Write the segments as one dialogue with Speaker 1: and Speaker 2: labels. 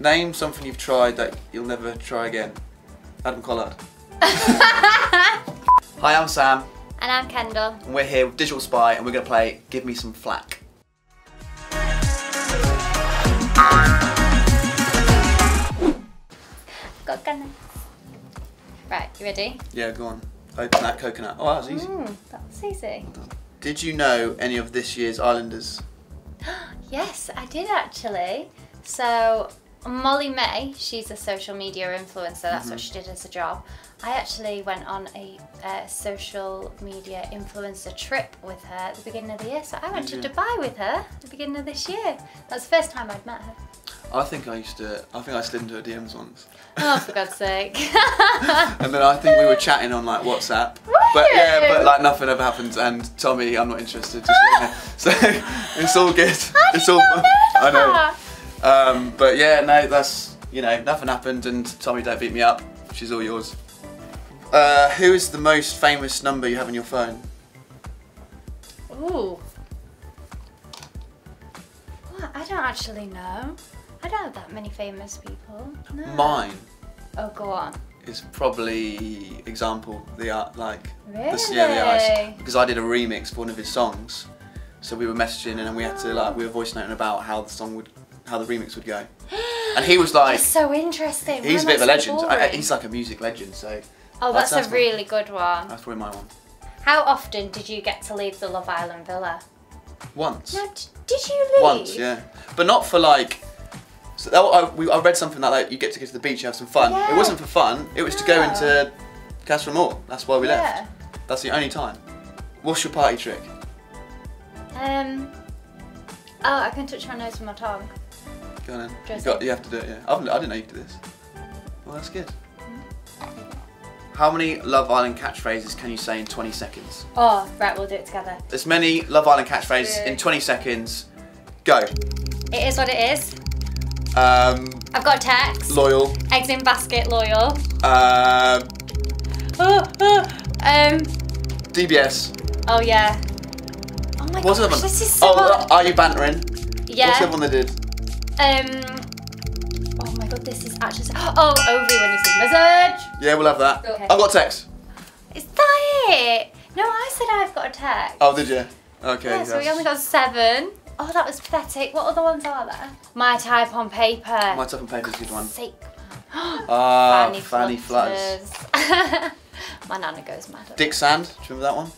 Speaker 1: Name something you've tried that you'll never try again. Adam Collard. Hi, I'm Sam,
Speaker 2: And I'm Kendall.
Speaker 1: and we're here with Digital Spy, and we're going to play Give Me Some Flak.
Speaker 2: Got gunners. Right, you ready?
Speaker 1: Yeah, go on. Open that coconut. Oh, that was easy.
Speaker 2: Mm, that's easy.
Speaker 1: Did you know any of this year's Islanders?
Speaker 2: Yes, I did actually. So Molly-Mae, she's a social media influencer. That's what she did as a job. I actually went on a uh, social media influencer trip with her at the beginning of the year. So I went to Dubai with her at the beginning of this year. That's the first time I'd met her.
Speaker 1: I think I used to. I think I slid into her DMs once,
Speaker 2: Oh, for God's sake.
Speaker 1: and then I think we were chatting on like WhatsApp.
Speaker 2: Were
Speaker 1: But yeah, but like nothing ever happened. And Tommy, I'm not interested. Just you know. so it's all good.
Speaker 2: Did
Speaker 1: it's all.
Speaker 2: know
Speaker 1: I know. Um, but yeah, no, that's you know nothing happened, and Tommy, don't beat me up. She's all yours. Uh, who is the most famous number you have on your phone?
Speaker 2: Ooh. What? I don't actually know. I don't have that many famous people. No.
Speaker 1: Mine
Speaker 2: Oh, go on.
Speaker 1: is probably example the art like
Speaker 2: Really?
Speaker 1: the yeah the ice because I did a remix for one of his songs, so we were messaging and then we had to like we were voice noting about how the song would how the remix would go, and he was like.
Speaker 2: That's so interesting. Why
Speaker 1: He's a
Speaker 2: am
Speaker 1: bit of a
Speaker 2: so
Speaker 1: legend. I-
Speaker 2: boring?
Speaker 1: he's like a music legend, so
Speaker 2: oh,
Speaker 1: that's-
Speaker 2: that's, a
Speaker 1: my-
Speaker 2: really good one.
Speaker 1: that's probably my one.
Speaker 2: How often did you get to leave the Love Island villa?
Speaker 1: Once.
Speaker 2: No, d- did you leave?
Speaker 1: Once, yeah. But not for like. So that, I, we, I read something that like that. You get to go to the beach, and have some fun.
Speaker 2: Yeah.
Speaker 1: It wasn't for fun. It was to go
Speaker 2: No.
Speaker 1: into Casa Amor. That's why we
Speaker 2: Yeah.
Speaker 1: left. That's the only time. What's your party trick?
Speaker 2: Um. Oh, I can touch my nose with my tongue.
Speaker 1: Go on then. You, got, you have to do it. Yeah. I've, I didn't know you could do this. Well, that's good. How many Love Island catchphrases can you say in 20 seconds?
Speaker 2: Oh, right, we'll do it together.
Speaker 1: As many Love Island catchphrases
Speaker 2: Yeah.
Speaker 1: in 20 seconds. Go.
Speaker 2: It is what it is.
Speaker 1: Um,
Speaker 2: I've got a text.
Speaker 1: loyal.
Speaker 2: Eggs in basket, loyal.
Speaker 1: Um,
Speaker 2: Oh, oh, um.
Speaker 1: DBS.
Speaker 2: Oh yeah. Oh my
Speaker 1: What's the
Speaker 2: gosh,
Speaker 1: other one?
Speaker 2: this is so
Speaker 1: Oh,
Speaker 2: hard.
Speaker 1: are you bantering?
Speaker 2: Yeah.
Speaker 1: What's the other one they did?
Speaker 2: Um. Oh my god, this is actually. So- oh, Ovi when you see message.
Speaker 1: Yeah, we'll have that.
Speaker 2: Okay.
Speaker 1: I've got text.
Speaker 2: Is that it? No, I said I've got a text.
Speaker 1: Oh, did you? Okay.
Speaker 2: yeah, so we only got seven. Oh, that was pathetic. What other ones are there? My type on paper.
Speaker 1: My type on paper is a good one.
Speaker 2: Sake.
Speaker 1: Ah,
Speaker 2: Fanny,
Speaker 1: Fanny Flutters.
Speaker 2: flutters. My nana goes mad.
Speaker 1: Dick Sand. Do you remember that one?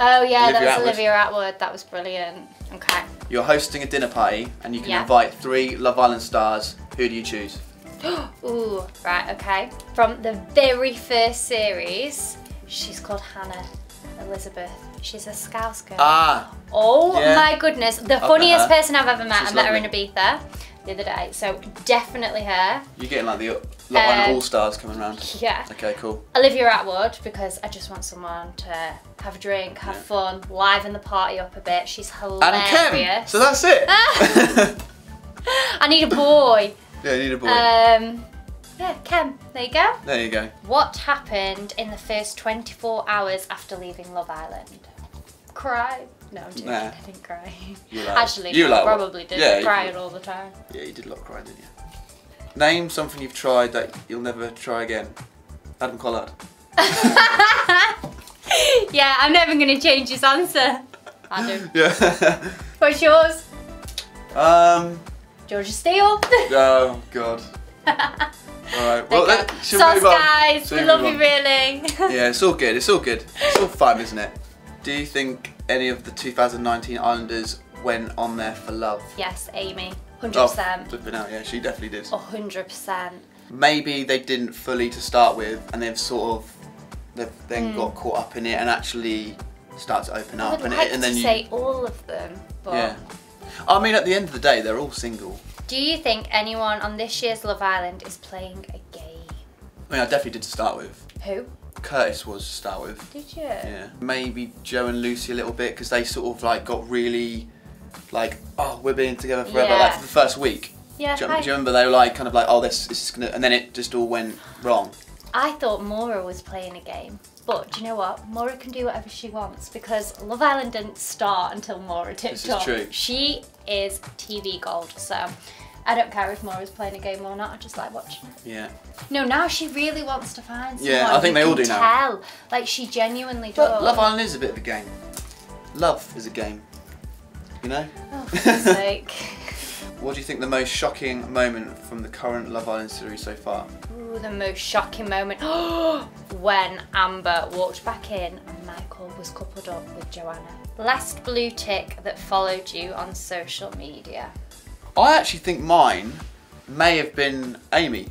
Speaker 2: Oh yeah,
Speaker 1: Olivia
Speaker 2: that was
Speaker 1: Attwood.
Speaker 2: Olivia Attwood. That was brilliant. Okay.
Speaker 1: You're hosting a dinner party and you can
Speaker 2: Yeah.
Speaker 1: invite three Love Island stars. Who do you choose?
Speaker 2: Ooh, right, okay. From the very first series, she's called Hannah Elizabeth. She's a Scouse girl.
Speaker 1: Ah,
Speaker 2: oh
Speaker 1: yeah.
Speaker 2: my goodness, the funniest person I've ever met.
Speaker 1: She's
Speaker 2: I met her in
Speaker 1: lovely.
Speaker 2: Ibiza the other day, so definitely her.
Speaker 1: you're getting like the Love Island
Speaker 2: Um,
Speaker 1: All Stars coming around.
Speaker 2: Yeah.
Speaker 1: Okay, cool.
Speaker 2: Olivia Attwood, because I just want someone to have a drink, have
Speaker 1: Yeah.
Speaker 2: fun, liven the party up a bit. She's hilarious.
Speaker 1: So that's it.
Speaker 2: I need a boy.
Speaker 1: yeah, you need a boy.
Speaker 2: Um, yeah, Ken, there you go.
Speaker 1: there you go.
Speaker 2: What happened in the first 24 hours after leaving Love Island? Cry? No, I'm joking.
Speaker 1: Nah.
Speaker 2: I didn't cry.
Speaker 1: You
Speaker 2: Actually,
Speaker 1: you
Speaker 2: I probably did.
Speaker 1: Yeah,
Speaker 2: I cried all the time.
Speaker 1: Yeah, you did a lot of crying, didn't you? Name something you've tried that you'll never try again. Adam Collard.
Speaker 2: yeah, I'm never going to change his answer. Adam.
Speaker 1: Yeah.
Speaker 2: What's yours?
Speaker 1: um.
Speaker 2: Georgia Steel.
Speaker 1: Oh God. All right. Well,
Speaker 2: Okay.
Speaker 1: let,
Speaker 2: Sauce guys, we love you really.
Speaker 1: Yeah, it's all good. It's all good. It's all fun, isn't it? Do you think any of the 2019 Islanders went on there for love?
Speaker 2: yes, Amy. 100%.
Speaker 1: Oh, out. Yeah, she definitely did.
Speaker 2: 100%.
Speaker 1: Maybe they didn't fully to start with, and they've sort of they've then
Speaker 2: Hmm.
Speaker 1: got caught up in it and actually start to open
Speaker 2: I
Speaker 1: up, and,
Speaker 2: like
Speaker 1: it, and then you.
Speaker 2: say all of them, but
Speaker 1: Yeah. I mean, at the end of the day, they're all single.
Speaker 2: do you think anyone on this year's Love Island is playing a game?
Speaker 1: I mean, I definitely did to start with.
Speaker 2: Who?
Speaker 1: Curtis was to start with.
Speaker 2: Did you?
Speaker 1: Yeah. Maybe Joe and Lucy a little bit because they sort of like got really like, oh, we're being together forever.
Speaker 2: Yeah.
Speaker 1: Like for the first week.
Speaker 2: Yeah,
Speaker 1: Do you, do you remember they were like kind of like, oh, this, this is gonna, and then it just all went wrong.
Speaker 2: I thought Maura was playing a game. But do you know what? Maura can do whatever she wants because Love Island didn't start until Maura tipped
Speaker 1: This is
Speaker 2: up.
Speaker 1: true.
Speaker 2: She is TV gold. So I don't care if Maura's playing a game or not. I just like watching it.
Speaker 1: Yeah.
Speaker 2: No, now she really wants to find someone.
Speaker 1: Yeah, I think
Speaker 2: You
Speaker 1: they all do now.
Speaker 2: Tell, like she genuinely
Speaker 1: But
Speaker 2: does.
Speaker 1: Love Island is a bit of a game. Love is a game. You know?
Speaker 2: Oh, for sake.
Speaker 1: What do you think the most shocking moment from the current Love Island series so far?
Speaker 2: Ooh, the most shocking moment. when Amber walked back in and Michael was coupled up with Joanna. Last blue tick that followed you on social media.
Speaker 1: I actually think mine may have been Amy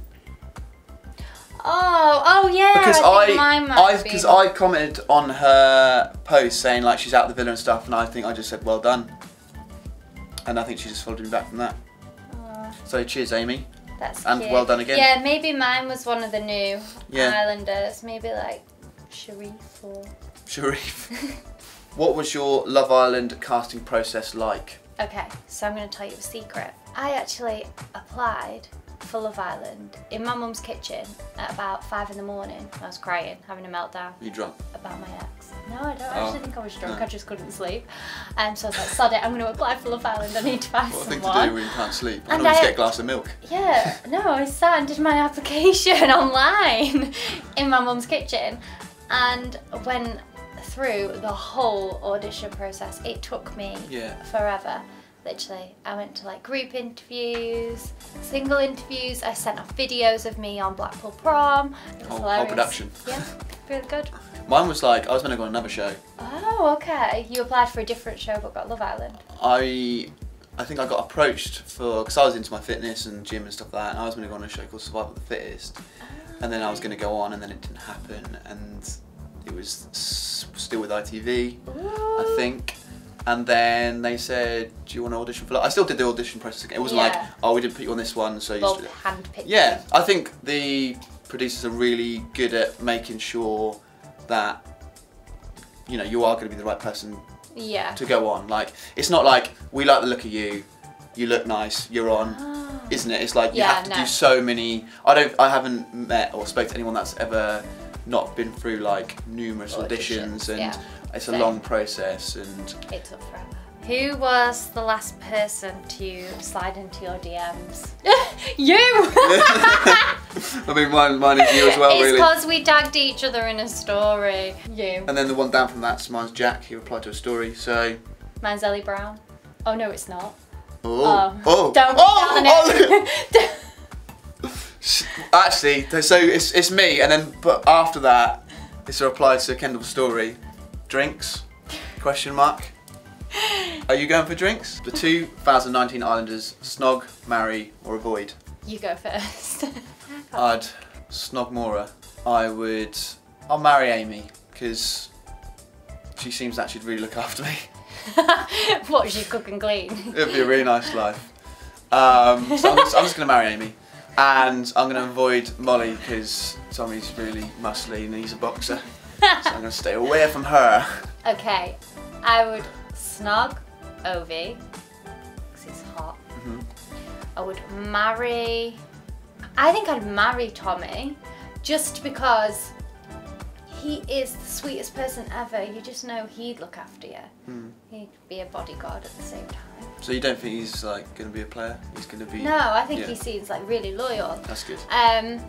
Speaker 2: Oh, oh yeah.
Speaker 1: because
Speaker 2: I, think
Speaker 1: I, I, because I commented on her post saying like she's out the villa and stuff, and I think I just said well done, and I think she just followed me back from that.
Speaker 2: Oh,
Speaker 1: So cheers, Amy.
Speaker 2: That's
Speaker 1: And
Speaker 2: cute.
Speaker 1: well done again.
Speaker 2: Yeah, maybe mine was one of the new
Speaker 1: Yeah.
Speaker 2: Islanders. Maybe like Sherif or.
Speaker 1: Sherif. what was your Love Island casting process like?
Speaker 2: Okay, so I'm going to tell you a secret. I actually applied for Love Island in my mum's kitchen at about five in the morning. I was crying, having a meltdown
Speaker 1: You drunk?
Speaker 2: about my ex. No, I don't
Speaker 1: Oh,
Speaker 2: actually think I was drunk.
Speaker 1: no.
Speaker 2: I just couldn't sleep. Um, so I was like, sod it, I'm going to apply for Love Island. I need to find
Speaker 1: What a thing
Speaker 2: someone.
Speaker 1: to do when you can't sleep. I
Speaker 2: And
Speaker 1: always
Speaker 2: I-
Speaker 1: get a glass of milk.
Speaker 2: Yeah, no, I sat and did my application online in my mum's kitchen and went through the whole audition process. It took me
Speaker 1: Yeah.
Speaker 2: forever. Literally, I went to like group interviews, single interviews. I sent off videos of me on Blackpool Prom.
Speaker 1: Whole- whole production.
Speaker 2: Yeah, really good.
Speaker 1: Mine was like I was going to go on another show.
Speaker 2: Oh, okay. You applied for a different show but got Love Island.
Speaker 1: I I think I got approached for because I was into my fitness and gym and stuff like that, and I was going to go on a show called Survival of the Fittest, and then I was going to go on, and then it didn't happen, and it was s- still with ITV, I think. And then they said, "Do you want to audition for?" Love-" I still did the audition process again. It wasn't like, "Oh, we didn't put you on this one, so you."
Speaker 2: Handpicked.
Speaker 1: Yeah, I think the producers are really good at making sure that you know you are going to be the right person
Speaker 2: Yeah.
Speaker 1: to go on. Like it's not like we like the look of you, you look nice, you're on,
Speaker 2: Ah.
Speaker 1: isn't it? It's like you
Speaker 2: Yeah,
Speaker 1: have to
Speaker 2: no.
Speaker 1: do so many. I don't. I haven't met or spoke to anyone that's ever not been through like numerous auditions,
Speaker 2: Auditions,
Speaker 1: and
Speaker 2: yeah.
Speaker 1: It's a
Speaker 2: Same.
Speaker 1: long process and
Speaker 2: It took forever. Who was the last person to slide into your DMs? you!
Speaker 1: I mean mine, mine is you as well
Speaker 2: it's
Speaker 1: really.
Speaker 2: because we tagged each other in a story. You.
Speaker 1: And then the one down from that's mine's Jack. He replied to a story. So
Speaker 2: Mine's Ellie Brown. Oh no, it's not.
Speaker 1: oh um, oh
Speaker 2: Don't
Speaker 1: oh,
Speaker 2: oh,
Speaker 1: oh, Actually, so it's, it's me, and then but after that, it's a reply to Kendall's story. Drinks? Question mark. Are you going for drinks? The 2019 Islanders: snog, marry, or avoid.
Speaker 2: You go first.
Speaker 1: I'd snog Maura. I would. I'll marry Amy because she seems that she'd really look after me.
Speaker 2: Watch you cook and clean.
Speaker 1: It'd be a really nice life. Um, so I'm just, I'm just going to marry Amy. And I'm going to avoid Molly because Tommy's really muscly and he's a boxer. So I'm going to stay away from her.
Speaker 2: Okay, I would snog Ovie because he's hot.
Speaker 1: Mhm.
Speaker 2: I would marry. I think I'd marry Tommy just because he is the sweetest person ever. You just know he'd look after you.
Speaker 1: Hmm.
Speaker 2: He'd be a bodyguard at the same time.
Speaker 1: So you don't think he's like going to be a player? He's going to be.
Speaker 2: No, I think
Speaker 1: Yeah.
Speaker 2: he seems like really loyal.
Speaker 1: That's good.
Speaker 2: Um,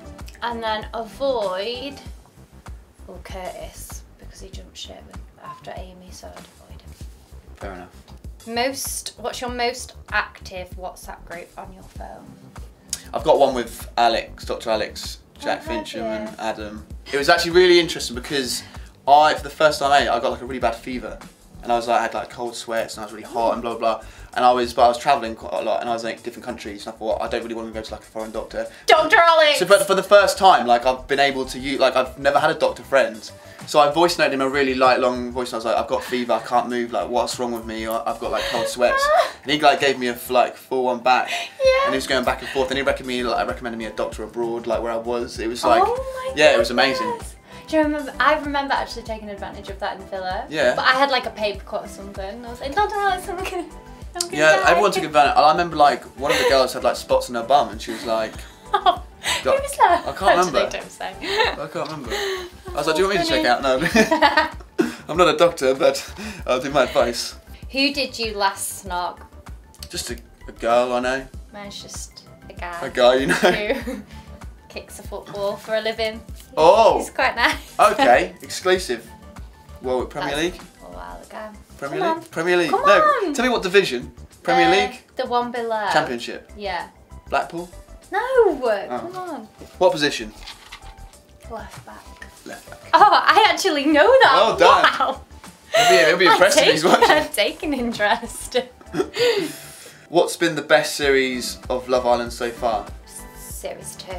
Speaker 2: and then avoid. Or Curtis because he jumped ship after Amy, so I'd avoid him.
Speaker 1: Fair enough.
Speaker 2: Most, what's your most active WhatsApp group on your phone?
Speaker 1: I've got one with Alex, Dr. Alex, Jack
Speaker 2: Oh,
Speaker 1: Fincham, and Adam. It was actually really interesting because I, for the first time I I got like a really bad fever, and I was like, I had like cold sweats, and I was really hot, and blah blah. blah. And I was, but I was traveling quite a lot, and I was in like, different countries, and I thought I don't really want to go to like a foreign doctor.
Speaker 2: Dr. Alex!
Speaker 1: So, but for the first time, like I've been able to use, like I've never had a doctor friend. So I voice noted him a really light, long voice. And I was like, I've got fever, I can't move. Like, what's wrong with me? Or, I've got like cold sweats. And he like gave me a like full one back.
Speaker 2: Yeah.
Speaker 1: And he was going back and forth. And he recommended me, like, recommended me a doctor abroad, like where I was. It was like,
Speaker 2: oh
Speaker 1: yeah, it was amazing.
Speaker 2: Do you remember? I remember actually taking advantage of that in Villa.
Speaker 1: Yeah.
Speaker 2: But I had like a paper cut or something. I was like, Dr. Alex, I'm gonna.
Speaker 1: Yeah,
Speaker 2: die."
Speaker 1: everyone took advantage. I remember like one of the girls had like spots on her bum, and she was like,
Speaker 2: Oh, who was that?
Speaker 1: I can't
Speaker 2: Actually,
Speaker 1: remember.
Speaker 2: Don't say.
Speaker 1: I can't remember. I was like, do you want me to check out? No, I'm not a doctor, but I'll do my advice.
Speaker 2: Who did you last snog?
Speaker 1: Just a, a girl I know.
Speaker 2: Mine's just a guy.
Speaker 1: A guy, you know.
Speaker 2: Who kicks a football for a living.
Speaker 1: Oh.
Speaker 2: He's quite nice.
Speaker 1: Okay, exclusive. Well, Premier
Speaker 2: That's
Speaker 1: League.
Speaker 2: While ago.
Speaker 1: Premier
Speaker 2: Come
Speaker 1: League.
Speaker 2: on.
Speaker 1: Premier League.
Speaker 2: Come
Speaker 1: no,
Speaker 2: on.
Speaker 1: tell me what division. Premier
Speaker 2: Uh,
Speaker 1: League.
Speaker 2: The one below.
Speaker 1: Championship.
Speaker 2: Yeah.
Speaker 1: Blackpool.
Speaker 2: No.
Speaker 1: Oh.
Speaker 2: Come on.
Speaker 1: What position?
Speaker 2: Left back.
Speaker 1: Left back.
Speaker 2: Oh, I actually know that.
Speaker 1: Well done.
Speaker 2: Wow.
Speaker 1: It'll be, it'll be
Speaker 2: I'm
Speaker 1: impressive. He's
Speaker 2: taking-
Speaker 1: watching.
Speaker 2: I'm taking interest.
Speaker 1: What's been the best series of Love Island so far?
Speaker 2: series two.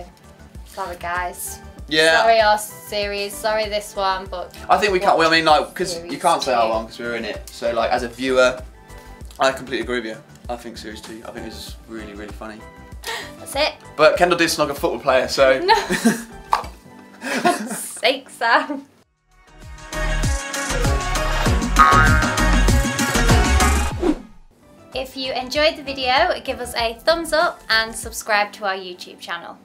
Speaker 2: Sorry, guys.
Speaker 1: Yeah.
Speaker 2: Sorry, our series. Sorry, this one, but
Speaker 1: I think we can't. Well, I mean, like, because you can't say how long because we were in it. So, like, as a viewer, I completely agree with you. I think series two. I think it was really, really funny.
Speaker 2: that's it.
Speaker 1: But Kendall did snog a football player, so.
Speaker 2: No. Sake, Sam. If you enjoyed the video, give us a thumbs up and subscribe to our YouTube channel.